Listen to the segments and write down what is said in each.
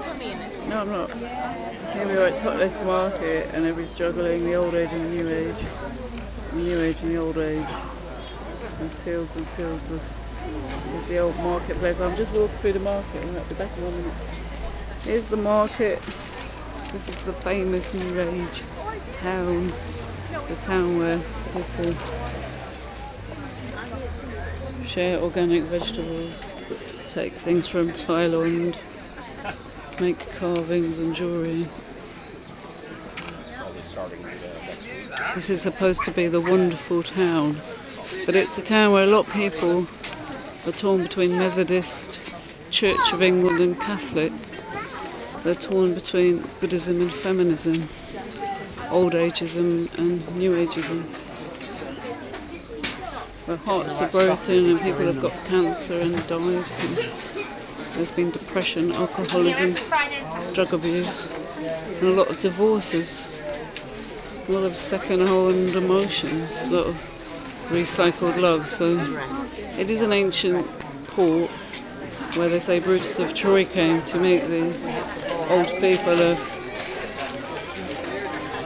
not in. No, I'm not. Here we are at Totnes Market and everybody's juggling the old age and the new age. The new age and the old age. There's fields and fields of Here's the old marketplace. I'm just walking through the market and I'll be back in one minute. Here's the market. This is the famous New Age town. The town where people share organic vegetables, take things from Thailand, make carvings and jewellery. This is supposed to be the wonderful town, but it's a town where a lot of people are torn between Methodist, Church of England and Catholic. They're torn between Buddhism and feminism, old ageism and new ageism. Their hearts are broken and people have got cancer and died. There's been depression, alcoholism, drug abuse, and a lot of divorces. A lot of second-hand emotions, a lot of recycled love. So it is an ancient port where they say Brutus of Troy came to meet the old people of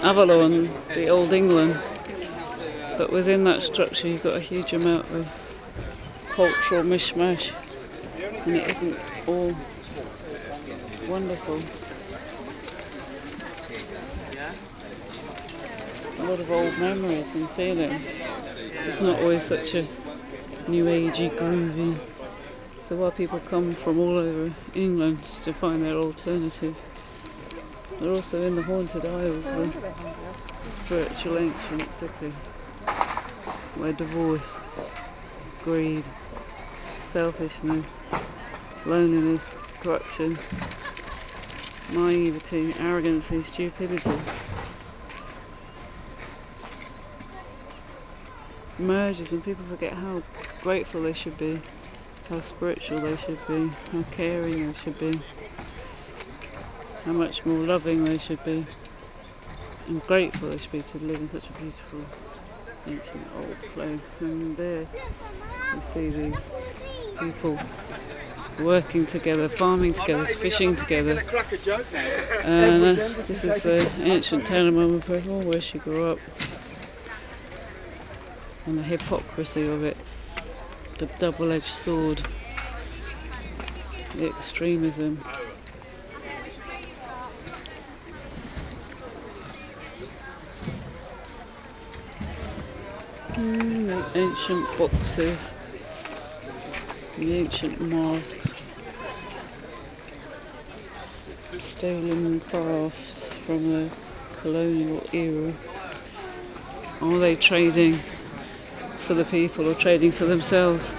Avalon, the old England. But within that structure you've got a huge amount of cultural mishmash and it isn't all wonderful. A lot of old memories and feelings. It's not always such a new agey, groovy. So while people come from all over England to find their alternative, they're also in the Haunted Isles, the spiritual ancient city, where divorce, greed, selfishness, loneliness, corruption, naivety, arrogancy, stupidity merges and people forget how grateful they should be, how spiritual they should be, how caring they should be, how much more loving they should be, and grateful they should be to live in such a beautiful ancient old place. And there you see these people working together, farming together, fishing together. Uh, this is the ancient town of Mama where she grew up and the hypocrisy of it, the double-edged sword, the extremism. Mm, ancient boxes, the ancient masks, stolen crafts from the colonial era. Are they trading for the people or trading for themselves.